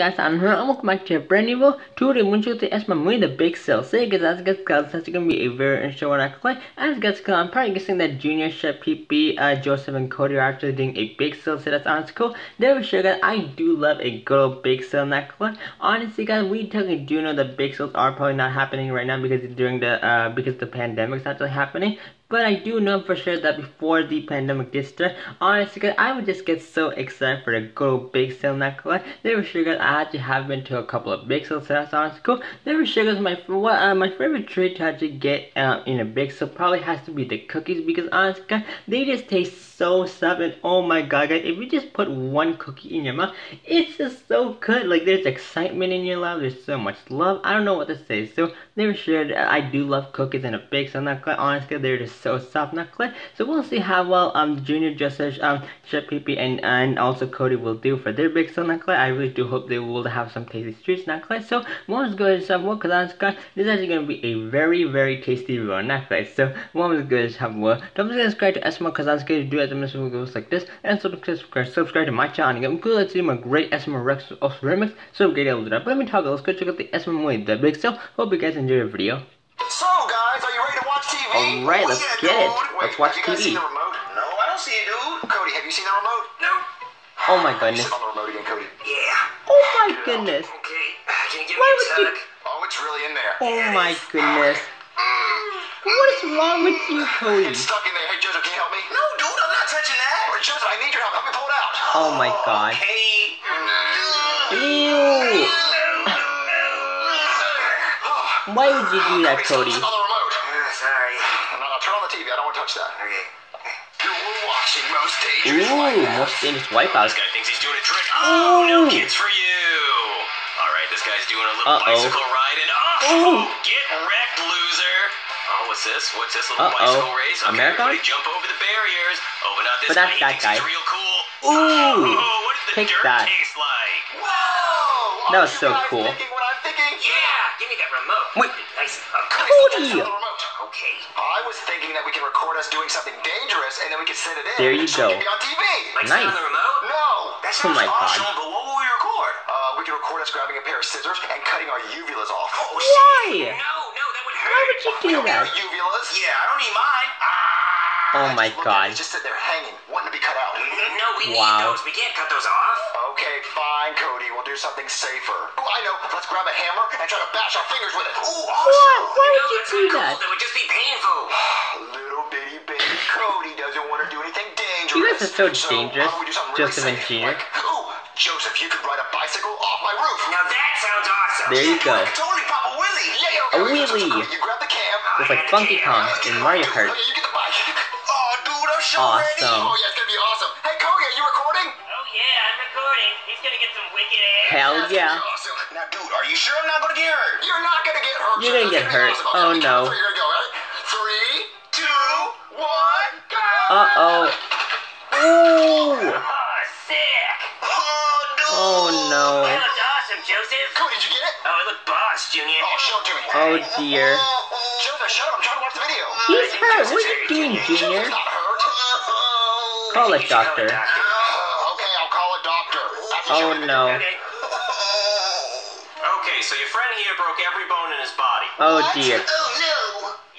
guys, I'm here and welcome back to a brand new video. Today, I'm going to show you my the bake sale. So, guys, as guys, guys, that's going to be a very interesting one, actually. As guys, I'm probably guessing that Junior, Chef Pee Pee, uh, Joseph, and Cody are actually doing a bake sale, so that's honestly cool. There we show, guys, I do love a good old bake sale, actually. Honestly, guys, we totally do know the bake sales are probably not happening right now because during the, uh, because the pandemic is actually happening. But I do know for sure that before the pandemic did start, honestly, I would just get so excited for the good old bake sale necklace. There were sure I actually have been to a couple of bake sales, so that's honestly cool. There were sure my what uh, my favorite treat to actually get uh, in a bake sale probably has to be the cookies because honestly, they just taste so soft and oh my god guys if you just put one cookie in your mouth it's just so good. Like there's excitement in your mouth there's so much love. I don't know what to say. So they were sure I do love cookies and a bake sale quite honestly they're just so soft not so we'll see how well um Junior Justice um Chef Pee Pee and and also Cody will do for their big so not I really do hope they will have some tasty not quite so one is good as well because honestly this is actually gonna be a very very tasty not quite so one is good as well don't forget to subscribe to SML because I was going to do it the video goes like this. And subscribe, subscribe to my channel. I'm cool to see my great SML Rex of remix. So great able to that let me talk let's go check out the SML way the bake sale hope you guys enjoy the video. So alright let's get it let's watch TV no I don't see it dude Cody have you seen the remote no oh my goodness on the remote again Cody yeah oh my goodness okay can you give Why me a would sec? oh it's really in there oh my goodness what is wrong with you, mm. Cody? It's stuck in there. Hey, Joseph, can you help me? No, dude, I'm not touching that. Or Joseph, I need your help. Help me pull it out. Oh my god. Okay. Ew. Why would you do that, Cody? On the remote. sorry. No, no, turn on the TV. I don't want to touch that. Okay. You're watching Most Dangerous Ooh, Wipeout. most dangerous wipeout. This guy thinks he's doing a trick. Ooh. Oh, no kids for you. All right, this guy's doing a little Uh-oh. bicycle ride, and oh, Ooh. get wrecked, loser. Oh, what's this? What's this little Uh-oh. bicycle race? Okay, America? everybody jump over the barriers. Oh, but not this But that's guy. that He thinks he's guy. real cool. Ooh, Oh, what does the take dirt that. taste like? Whoa! That was so cool. Thinking what I'm thinking? Yeah, give me that remote. Wait. Nice. and. Cody! We can record us doing something dangerous and then we can send it in. There you so go. We can be on TV. Like Nice. on the remote? No. That Oh sounds my God. awesome, but what will we record? Uh, we can record us grabbing a pair of scissors and cutting our uvulas off. Oh, Why? shit. No, no, that would hurt. Why would you do We that? have uvulas. Yeah, I don't need mine. Ah. Oh my god. Just sitting there hanging, wanting to be cut out. No, we Wow. need those. We can't cut those off. Okay, fine, Cody. We'll do something safer. Oh, I know. Let's grab a hammer and try to bash our fingers with it. Ooh, Awesome. Why? Why No, would you that's do not cool. that? That would just be painful. Little baby Cody doesn't want to do anything dangerous. You guys are so how dangerous, about we do something Joseph really and safe? Junior. Like, ooh, Joseph, you could ride a bicycle off my roof. Now that sounds awesome. There you go. I could totally pop a wheelie. Yeah, yeah, A okay, okay, so- so You grab the cam. It's like Funky Kong in Mario Kart. okay, you get the bike. Oh, dude, I'm so ready. Awesome. Oh, yeah, it's gonna be awesome. Hey, Cody, are you recording? Oh yeah, I'm recording. He's gonna get some wicked ass. Hell That's yeah. be Awesome. Now, dude, are you sure I'm not gonna get hurt? You're not gonna get hurt. You're Joe. gonna get It's gonna be hurt. awesome. Oh, Okay, no. Show it to me. Oh dear. Joseph, shut up. I'm trying to watch the video. He's hurt. What are you doing, Junior? Joseph's not hurt. Call a You should call doctor. Uh, okay, I'll call a doctor. Oh you show me the no. Okay. Okay, so your friend here broke every bone in his body. Oh What? dear.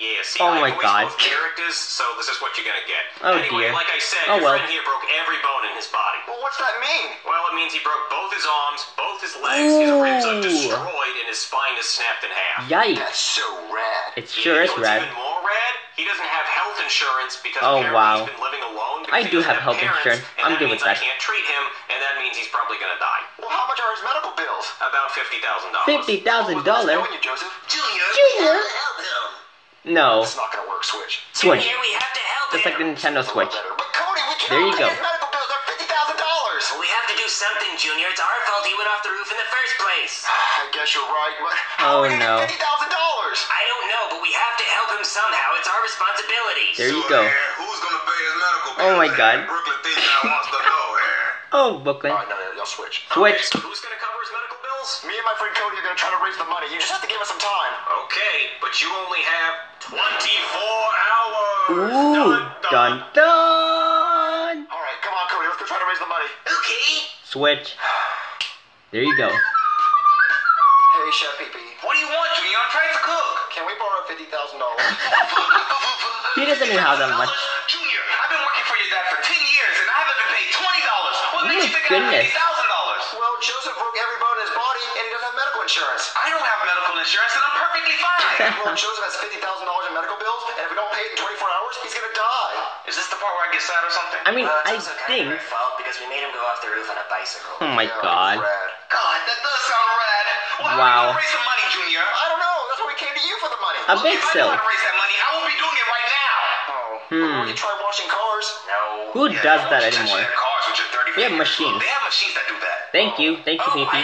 Oh. Yeah, see, Oh I my voiced God. both characters, so this is what you're gonna get. Oh anyway, dear. like I said, Oh your well. friend here broke every bone in his body. Well, what's that mean? Well, it means he broke both his arms, both his legs, his ribs are destroyed, and his spine is snapped in half. Yikes. That's so rad. It Yeah, sure you is know what's rad. even more rad? He doesn't have health insurance because Oh, apparently wow. he's been living alone. I because he do doesn't have health parents, insurance. And I'm that good means with that. I can't treat him, and that means he's probably gonna die. Well, how much are his medical bills? About fifty thousand dollars. Fifty thousand What's dollars? doing you, Joseph? Junior, Junior? Help him. No. It's not gonna work. Switch. Switch. Junior, we have to help Just like the. Nintendo Switch. Better. But Cody, we can't There you go. his medical bills. They're fifty thousand dollars. We have to do something, Junior. It's our fault he went off the roof in the first place. I guess you're right. But Oh, how are we no. fifty thousand dollars? I don't know, but we have to help him somehow. It's our responsibility. There you go. Who's gonna pay his medical Oh my God. Brooklyn thief now wants to know here. Oh, Brooklyn. All right, no, no, y'all switch. Switch. So who's gonna cover his medical bills? Me and my friend Cody are gonna try to raise the money. You just have to give us some time. Okay, but you only have 24 hours. Ooh. Dun dun. All right, come on, Cody. Let's go try to raise the money. Okay. Switch. There you go. Hey, Chef Pee Pee. What do you want, Junior? I'm trying to cook. Can we borrow fifty thousand dollars? He doesn't even have that much. Junior, I've been working for your dad for 10 years and I haven't been paid $20. What Oh makes you think goodness. I have $50,000? Well, Joseph broke every insurance. I don't have medical insurance and I'm perfectly fine. Well, Joseph has fifty thousand dollars in medical bills, and if we don't pay it in twenty four hours, he's gonna die. Is this the part where I get sad or something? I mean, Well, I it's also kind think. of our fault because we made him go off the roof on a bicycle. Oh my Yeah, god. God, that does sound rad. Well, Wow. how are you gonna raise the money, Junior? I don't know. That's why we came to you for the money. A Look, big if I sale. knew how to raise that money, I would be doing it right now. Oh. Hmm. Well, you try washing cars. No. Who Yeah, does that anymore? Cars with your 30 We have machines. They have machines that do that. Thank you, thank you, Oh, I PP.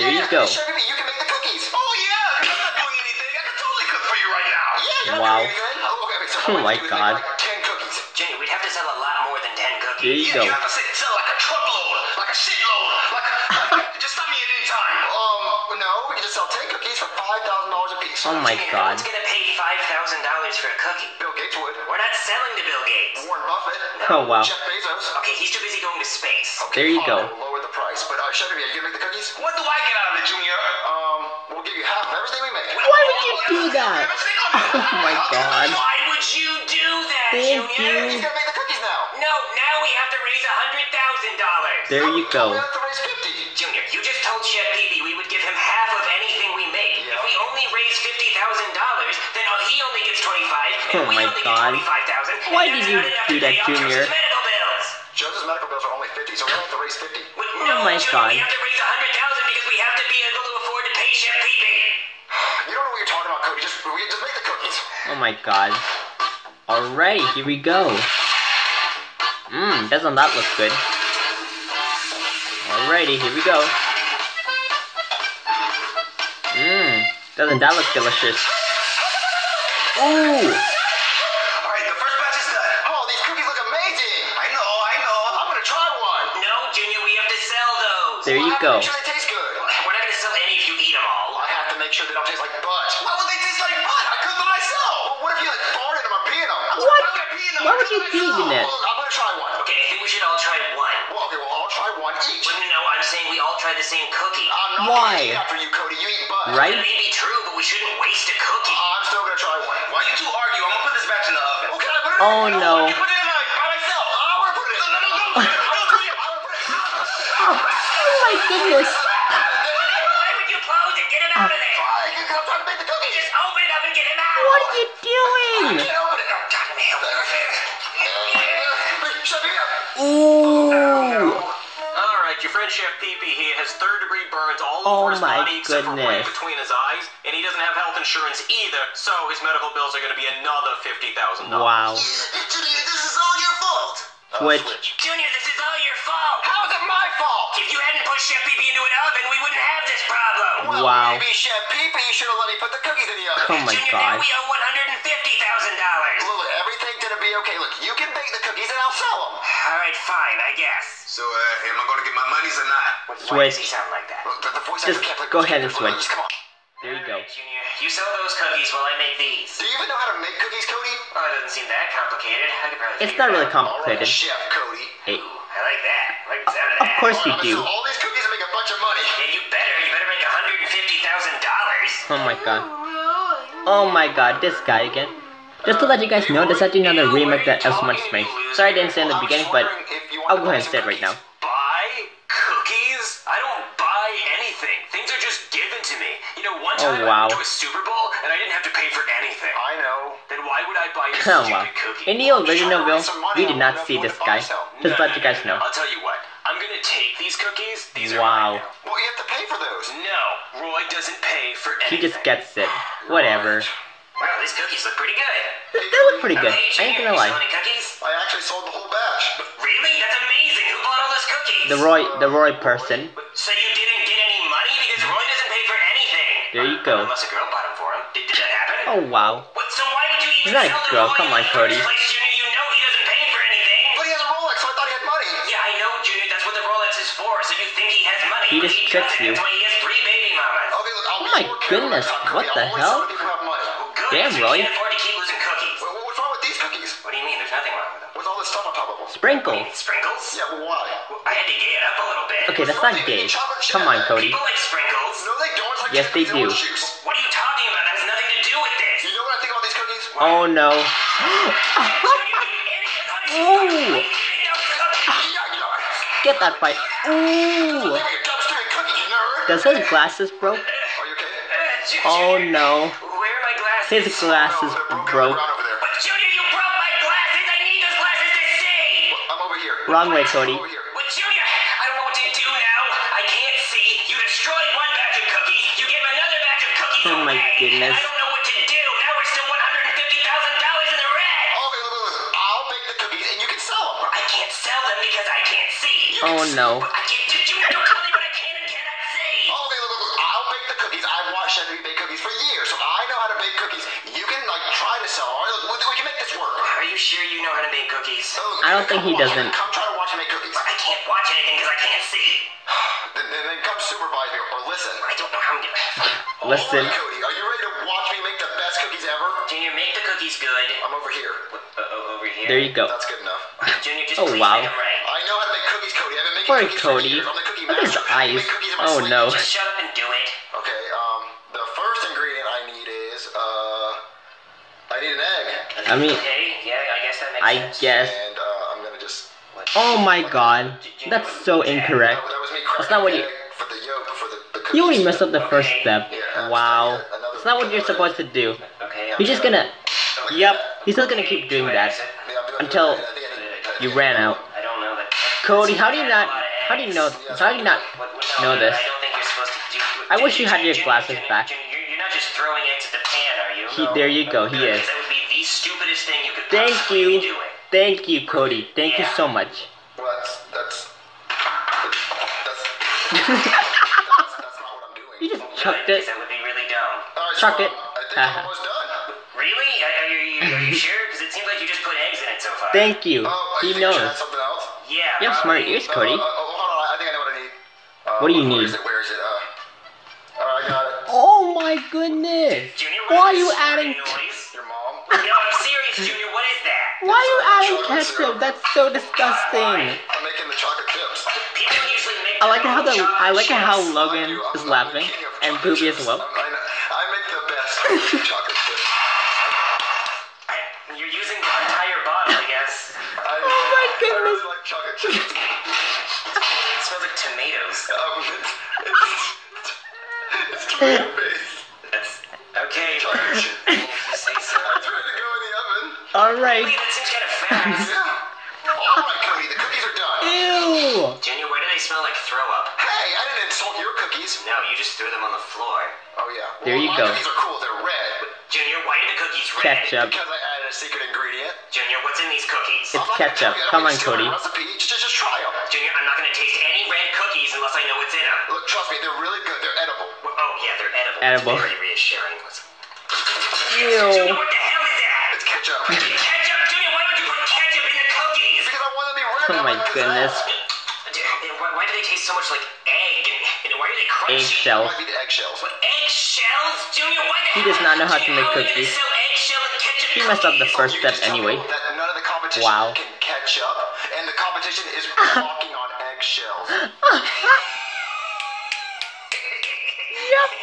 For the money. There you go. Chef Pee Pee, you can make the cookies. Oh yeah, 'cause I'm not doing anything. I can totally cook for you right now. Yeah, you're not Wow. doing anything. Oh, okay, so Oh my we do is God. Like ten cookies. Jenny, we'd have to sell a lot more than 10 cookies. There you yeah, go. you have to sell like a truckload, like a shitload, like, like just stop me at any time. Um, no, we can just sell ten cookies for five thousand dollars a piece. Oh my Junior, god. No one's gonna pay $5,000 for a cookie. Bill Gates would. We're not selling to Bill Gates. Warren Buffett. Oh wow. Jeff Bezos. Okay, he's too busy going to space. Okay, There you fine, go. We'll lower the price, but uh, Chef Pee Pee, you gonna make the cookies? What do I get out of it, Junior? Um, we'll give you half of everything we make. Why would you do that? Oh my god. Why would you do that, Thank Junior? He's you. gonna make the cookies now. No, now we have to raise a $100,000. There you go. We go. have to raise fifty. Junior, you just told Chef Pee we would give him half of anything we make. Yeah. If we only raise fifty thousand dollars, then uh, he only gets twenty-five, and Oh we my only God. get twenty-five thousand. Why did you do that, Junior? Oh my God. we have to raise a hundred thousand because we have to be able to afford to pay Chef Pee You don't know what you're talking about, Cody. Just, just make the cookies. Oh my god. Alrighty, here we go. Mmm, doesn't that look good? Alrighty, here we go. Mmm, doesn't that look delicious? Ooh! Go. make sure they taste good. We're not gonna sell any if you eat them all. I have to make sure they don't taste like butt. Why would they taste like butt? I cooked them myself. Well, what if you like fart in them or pee in them? What? Why would I pee in them? Why I would you cooked pee them in myself. it? Well, I'm gonna try one. Okay, I think we should all try one. Well, okay, well, I'll try one each. But no, I'm saying we all try the same cookie. I'm not Why? gonna after you, Cody. You eat butt. Right? That may be true, but we shouldn't waste a cookie. I'm still gonna try one. Why you two argue? I'm gonna put this batch in the oven. Well, can I put it Oh in? no. You put it in my, by myself. I wanna put it in. No, no, no, no. no, Junior. I wanna put it in. Oh, oh my goodness! Why would you close it? Get him out of there! Why? Because I'm trying to make the cookies. Just open it up and get him out! What are you doing? Can't open it. Oh, God, Wait, shut me up. Ooh! Alright, your friend Chef Pee Pee here has third degree burns all Oh over his my body except for right between his eyes, and he doesn't have health insurance either, so his medical bills are gonna be another fifty thousand dollars. Wow. Junior, This is all your fault. Oh, switch. Junior, this is all your fault! How is it my fault? If you hadn't pushed Chef Pee into an oven, we wouldn't have this problem! Well, Wow. maybe Chef Pee Pee should have let me put the cookies in the oven. Oh my Junior, god. now we owe $150,000! Look, everything's gonna be okay. Look, you can bake the cookies and I'll sell them. Alright, fine, I guess. So, uh, am I gonna get my monies or not? Why does he sound like that? Look, the, the voice Just actor can't go ahead and Please, switch. Come on. There you go. Alright, Junior, you sell those cookies while I make these. Do you even know how to make cookies, Cody? Oh, it doesn't seem that complicated. I could probably It's not really out. All right, complicated. Chef Cody. Hey, Ooh, I like that. I like the sound of of that. Course you do. all these cookies and make a bunch of money. Yeah, you better. You better make $150,000. Oh my god. Oh my god, this guy again. Just to let you guys know, there's actually another remake that has much space. Sorry I didn't say in the beginning, but wondering if you want I'll go ahead and say it right now. Buy cookies? I don't buy anything. Things are just given to me. You know, one oh, time wow. I went to a Super Bowl and I didn't have to pay for anything. I know. Then why would I buy a Oh stupid wow. cookie? In the original video, we did not see this guy. Just to let you guys know. I'll tell you what. I'm gonna take these cookies. These are Wow. mine now. Well, you have to pay for those. No, Roy doesn't pay for anything. He just gets it. Whatever. Wow, these cookies look pretty good. They they look pretty good. Hey, I ain't gonna lie. sell any cookies? I actually sold the whole batch. Really? That's amazing. Who bought all those cookies? The Roy, the Roy person. So you didn't get any money because Roy doesn't pay for anything. There you go. Unless a girl bought them for him. Did, did that happen? Oh wow. What, so why would you even He's not a girl, Roy come on, the Cody. Mamas. Okay, look, I'll Oh my goodness, what the hell? sell to people who have money. Good. Damn, Roy. You can't afford to keep losing cookies. Well, what's wrong with these cookies? What do you mean? There's nothing wrong with them. With all this stuff on top of them? Sprinkles. Sprinkles? Yeah, well, why? Well, I had to gay it up a little bit. Okay, that's not gay. Come on, Cody. People like sprinkles. No, they don't. Like Yes, they do. juice. What are you talking about? That has nothing to do with this. You know what I think about these cookies? Oh no. Ooh. Yeah, you know. Get that fight. Ooh. Does his glasses broke? Are you okay? Oh no. Where are my glasses? His glasses No, they're broke. around over there. But Junior, you broke my glasses. I need those glasses to see. I'm over here. Wrong way, Cody. Over here. But Junior, I don't know what to do now. I can't see. You destroyed one batch of cookies. You gave another batch of cookies Oh my away. goodness. I don't cookies for years, so I know how to bake cookies. You can like try to sell. All right, look, we, we can make this work. Are you sure you know how to make cookies? So, look, I don't think he watch doesn't. Come try to watch me make cookies. I can't watch anything because I can't see. Then, then, then come supervise me or listen. I don't know how I'm gonna. Listen. All right, Cody, are you ready to watch me make the best cookies ever? Junior, make the cookies good. I'm over here. Uh, over here. There you go. That's good enough. Junior, just Oh, please wow. make them right. I know how to make cookies, Cody. I've been making Poor cookies for Cody. years. I'm the cookie Look at his master. Eyes. make cookies in my Oh sleep. no. Just shut up and I mean, Okay, yeah, I guess that makes I sense. guess. And, uh, I'm gonna just. Oh my god. That's so incorrect. That, that was me That's not what you. cracking the egg for the yolk for the, the. You already messed up the first step. Yeah, Wow. another- That's not what you're supposed to do. Okay. He's just gonna. Yep. He's still gonna keep doing that. Yeah, I'm doing Until I think I need- you ran out. I don't know that. Cody, how do you not? How do you know? How do you not What- what- know this? I don't think you're supposed to do. I wish you had your glasses back. You're, you're not just throwing eggs at the pan, are you? He, there you go. He is. Thank possibly you. doing. Thank you, Cody. Thank you so much. Well, that's, that's, that's, that's, that's not what I'm doing. You just chucked it. That would be really dumb. Alright, chuck so, it. I think I'm almost done. Really? Are, are, you, are you sure? Because it seems like you just put eggs in it so far. Thank you. Oh, He think I should knows. add something else? Yeah. You have smart probably. ears, Cody. Uh, uh, hold on, I think I know what I need. Uh, What do you where need? is it? Where is it? Uh, alright, I got it. Oh my goodness. Junior, Why are you this adding? Why are you adding ketchup? That's so disgusting. I'm making the chocolate chips. People usually make I like how the I like how. Logan Thank you. I'm- is laughing and chocolate Poopy as well. I'm- know- I make the best chocolate chips. You're using the entire bottle, I guess. I, Oh my I goodness. really like chocolate chips. It smells like tomatoes. Um, it's, it's, it's tomato the oven. Alright. Wait, that seems kind of fast. Yeah. Alright, Cody, the cookies are done. Ew. Junior, why do they smell like throw up? Hey, I didn't insult your cookies. No, you just threw them on the floor. Oh, yeah. There well, you my go. cookies are cool. They're red. Junior, why are the cookies red? Ketchup. Because I added a secret ingredient. Junior, what's in these cookies? It's I'm ketchup. tell you. I don't Come on, steal Cody. Recipe. Just, just, just try them. Junior, I'm not gonna taste any red cookies unless I know what's in them. Look, trust me, they're really good. They're edible. Oh yeah, they're edible. Edible. It's very reassuring. Ew. Junior, ketchup. Ketchup, Junior. Why would you put ketchup in the cookies? because I want to be red. Oh my goodness. Dude, Why, why do they taste so much like egg? And, and why are they crunchy? Eggshell. Might be the eggshells. What, eggshells? Junior, why the He does not know how to Junior, make how are you cookies. sell and ketchup He messed up the first You step just tell me anyway. That none of the competition Wow. can catch up, and the competition is walking on eggshells. Yep.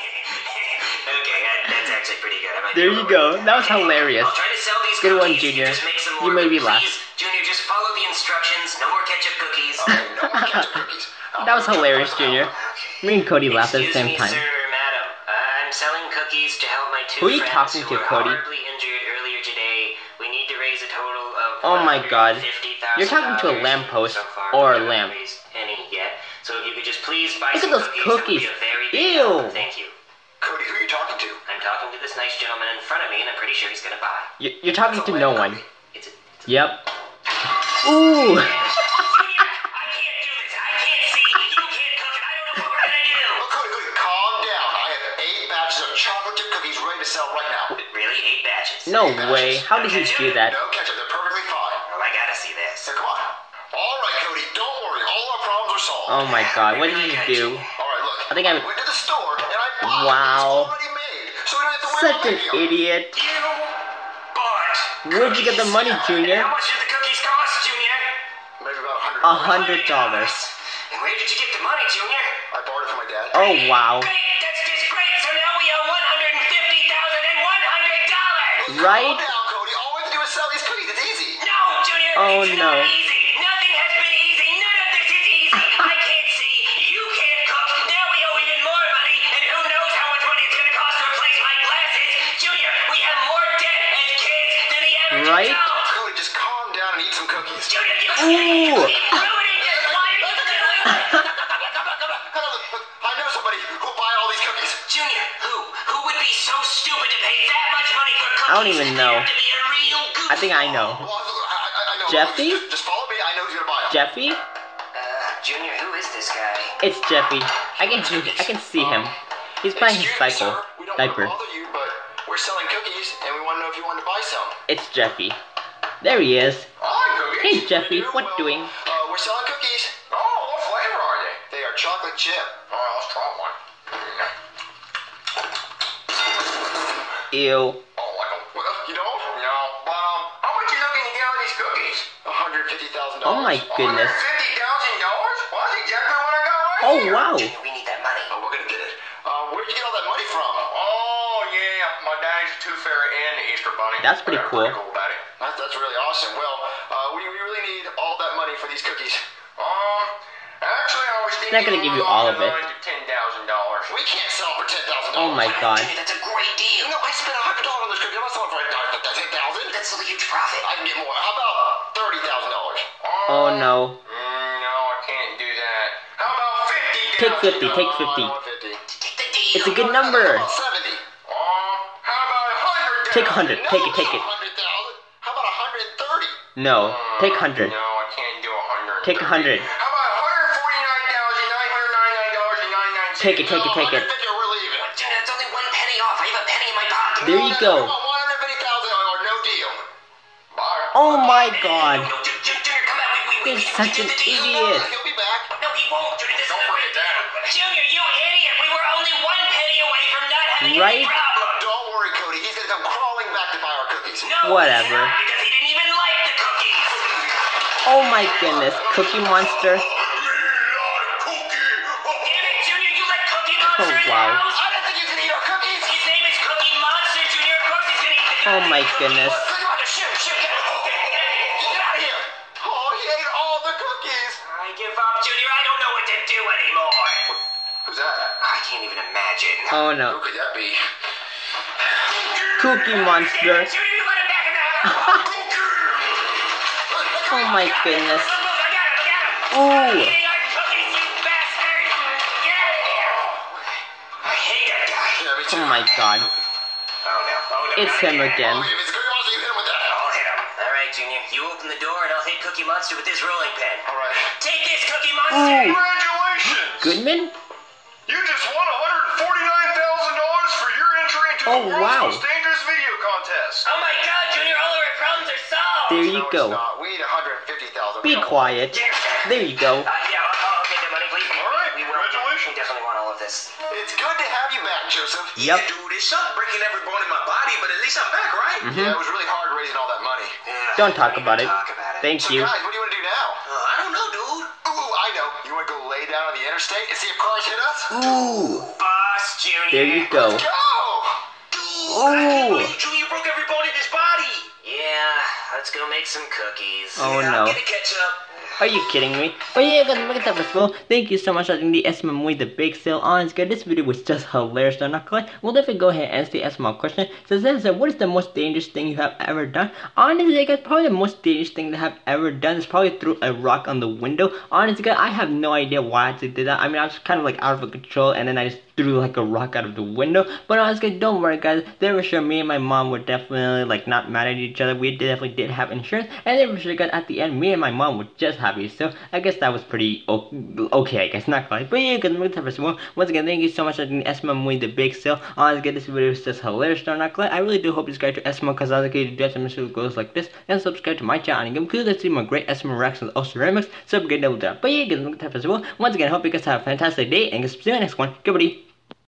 Okay, that, that's actually pretty good. There you go. That was hilarious. Good one. Junior. Just make some You made me laugh. Junior, just follow the instructions. No more ketchup cookies. Okay, no more ketchup cookies. That was oh, hilarious, oh, Junior. Oh, okay. Me and Cody laughed at the same me, time. sir, madam. Uh, I'm selling cookies to help my two Who are you talking to, Cody? injured earlier today. We need to raise a total of Oh my God. You're talking to a lamppost so or a lamp. Any yet? So if you could just please buy Look at those cookies, be cookies. a very big help. Ew. Thank you. This nice gentleman in front of me, and I'm pretty sure he's gonna buy. You- You're talking to no one. It's a, it's a Yep. Ooh. Junior, I can't do this. I can't see. You can't cook it. I don't know what we're gonna do. Oh, Cody, Cody, calm down. I have eight batches of chocolate cookies ready to sell right now. Really? Eight batches? No way. How did you do that? No ketchup. They're perfectly fine. Well, I gotta see this. So come on. All right, Cody, don't worry. All our problems are solved. Oh my god, what did you do? All right, look. I think i'm went to the store and I bought it. Wow such an idiot. You, Where'd you get the money, Junior? How much did the cookies cost, Junior? A hundred. Hundred dollars. And where did you get the money, Junior? I borrowed it from my dad. Oh wow. Great. That's just great. So now we dollars. Right. Now, Cody, all we have to do is sell these cookies. It's easy. No, Junior. Oh no. Right? Cody, just calm down and eat some cookies. Ooh. ruining this. Why are you doing it? I know somebody who'll buy all these cookies. Junior, who? Who would be so stupid to pay that much money for cookies? I don't even know. have to be a real I think I know. Well, I, I, I know. Jeffy? Just, just follow me. I know who's gonna buy them. Jeffy? Uh, Junior, who is this guy? It's Jeffy. I can I can see him. He's playing his Excuse me, cycle. sir. We don't Diaper. Jeffy. There he is. I. Hey Jeffy, You? what Well, doing? Uh, we're selling cookies. Oh, what flavor are they? They are chocolate chip. Oh, let's try one. Ew. Oh, like a, you don't? no. But, um, how much you looking to get on these cookies? $150,000. Oh my goodness. Fifty thousand dollars? Well, that's exactly what I got right Oh here. wow. Junior, we need that money. Oh, we're gonna get it. Uh, where'd you get all that money from? Yeah, my daddy's a tooth fairy and Easter bunny. That's pretty Yeah, cool. Pretty cool, daddy. That's, that's really awesome. Well, uh, we, we really need all that money for these cookies. Um, actually, I was thinking. not gonna give you all of it. Ten thousand dollars. We can't sell for $10,000. Oh my god. Junior, that's a great deal. No, I spent $100 on those cookies. I'm not selling for $10,000. That's a huge profit. I can get more. How about $30,000? Oh no. Mm, no, I can't do that. How about fifty? Take 50, take 50. 50. Take the deal. It's a good number. Take 100. Take it, take it. 100,000. How about 130? No. Take 100. No, I can't do a hundred. Take 100. How about one hundred forty-nine thousand nine hundred ninety-nine dollars and ninety-nine cents? Take it, take it, take it. 150, we're leaving. Junior, it's only one penny off. I have a penny in my pocket. There you go. We want 150,000 or no deal. Bye. Oh my god. You're such an did the idiot. He'll be back. No, he won't, Junior. Don't is a forget. Junior, you idiot. We were only one penny away from not having Right? Any problem. Don't worry, Cody. He's gonna come crawling back to buy our cookies. No, Whatever. he's not, because he didn't even like the cookies. Oh my goodness. Cookie Monster. Damn it, Junior, you let Cookie oh, Monster Oh, wow. I didn't think he was gonna eat our cookies. His name is Cookie Monster, Junior. Of course he's gonna eat the Oh my goodness. Oh, he ate all the cookies. I give up, Junior. I don't know what to do anymore. Who's that? I can't even imagine. Oh Who no. could that be? The Monster. Oh my goodness. Look, look, I got him, I got him. Ooh. Eating our cookies, you bastard. Get out of here. I hate that guy. Yeah, me too. Oh my god. Oh, no. Oh, no. It's him again. Oh, again. if it's Cookie Monster, you hit him with that. I'll hit him. All right, Junior. You open the door and I'll hit Cookie Monster with this rolling pin. All right. Take this, Cookie Monster. Ooh. Congratulations! Goodman? You just won $149,000 for your entry into Oh, the world's wow. Most dangerous video contest. Oh my God, Junior! All of our problems are solved. There No, you it's go. not. We need 150,000. Be quiet. There you go. Uh, yeah, I'll, I'll take the money, please. All right, we will. congratulations. We definitely want all of this. It's good to have you back, Joseph. Yep. Dude, it sucked breaking every bone in my body, but at least I'm back, right? Yeah, it was really hard raising all that money. Yeah, Don't talk about even it. Talk about it. Thank So, you. guys, what do you want to do now? Uh, I don't know, dude. Ooh, I know. You want to go lay down on the interstate and see if cars hit us? Ooh. Boss, Junior. There you go. Go! Dude, I can't Ooh. Let's go make some cookies. Oh yeah, no. I'm gonna catch up. Are you kidding me? But yeah, guys, look at that first of. Thank you so much for watching the SM movie The Bake Sale on guys. This video was just hilarious, though, not gonna. We'll definitely go ahead and answer the SM question. So this is uh, what is the most dangerous thing you have ever done? Honestly, guys, probably the most dangerous thing that I have ever done is probably threw a rock on the window. Honestly, guys, I have no idea why I did that. I mean, I was kind of like out of control, and then I just threw like a rock out of the window. But honestly, don't worry, guys. They were sure me and my mom were definitely like not mad at each other. We definitely did have insurance, and they were sure, guys, at the end, me and my mom were just happy. So I guess that was pretty okay. I guess not quite, but yeah, look at first of. Once again, thank you so much for watching SML movie The Bake Sale. Honestly, get this video was just hilarious. Don't glad. I really do hope you subscribe to SML because I like to do some missions goes like this, and subscribe to my channel and give because let's see more great SML reactions also remix. So get double down. But yeah, at first of all. Once again, I hope you guys have a fantastic day and get see you in the next one. Goodbye.